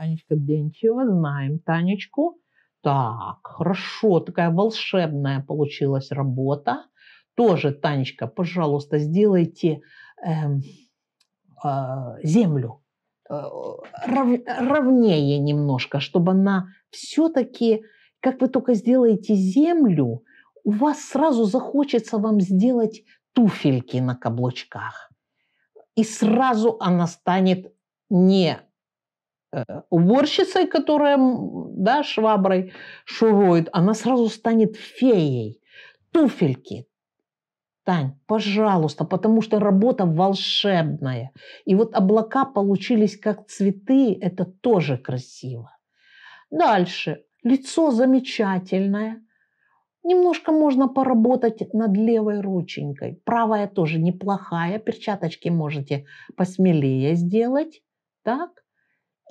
Танечка Денчева, знаем Танечку. Так, хорошо, такая волшебная получилась работа. Тоже, Танечка, пожалуйста, сделайте эм, э, землю э, рав, ровнее немножко, чтобы она все-таки, как вы только сделаете землю, у вас сразу захочется вам сделать туфельки на каблучках. И сразу она станет не э, уборщицей, которая да, шваброй шурует, она сразу станет феей. Туфельки. Тань, пожалуйста, потому что работа волшебная. И вот облака получились как цветы, это тоже красиво. Дальше. Лицо замечательное. Немножко можно поработать над левой рученькой. Правая тоже неплохая. Перчаточки можете посмелее сделать. Так.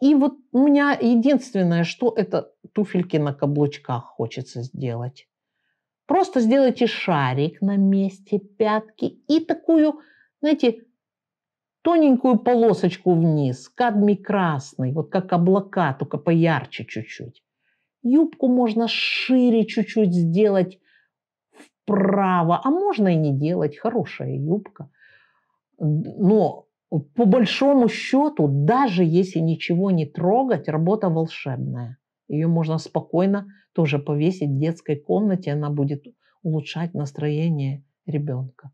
И вот у меня единственное, что это туфельки на каблучках хочется сделать. Просто сделайте шарик на месте пятки и такую, знаете, тоненькую полосочку вниз, кадмий красный, вот как облака, только поярче чуть-чуть. Юбку можно шире чуть-чуть сделать вправо, а можно и не делать, хорошая юбка. Но по большому счету, даже если ничего не трогать, работа волшебная. Ее можно спокойно тоже повесить в детской комнате, она будет улучшать настроение ребенка.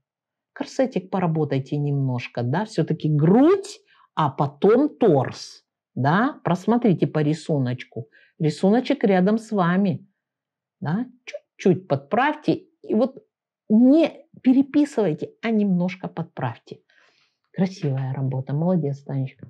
Корсетик поработайте немножко, да, все-таки грудь, а потом торс, да, просмотрите по рисуночку. Рисуночек рядом с вами, да, чуть-чуть подправьте и вот не переписывайте, а немножко подправьте. Красивая работа. Молодец, Танечка.